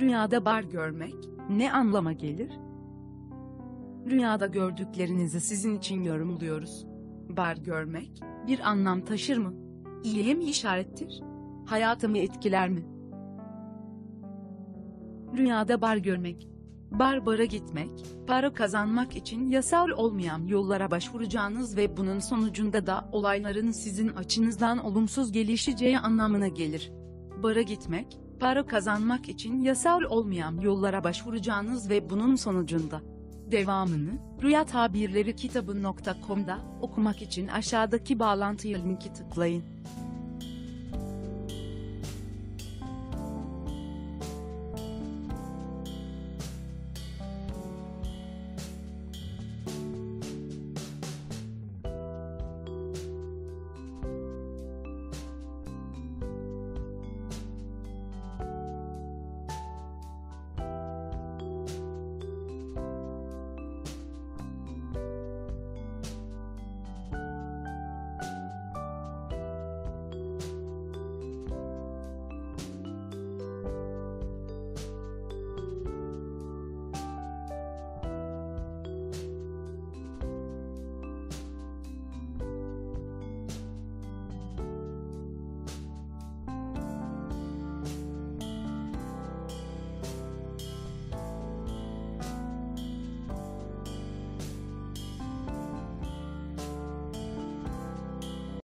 Rüyada bar görmek ne anlama gelir? Rüyada gördüklerinizi sizin için yorumluyoruz. Bar görmek bir anlam taşır mı? İyiye mi işarettir? Hayatımı etkiler mi? Rüyada bar görmek Bar bara gitmek, para kazanmak için yasal olmayan yollara başvuracağınız ve bunun sonucunda da olayların sizin açınızdan olumsuz gelişeceği anlamına gelir. Bara gitmek, para kazanmak için yasal olmayan yollara başvuracağınız ve bunun sonucunda devamını Rüya Tabirleri kitabı.com'da okumak için aşağıdaki bağlantıya linki tıklayın.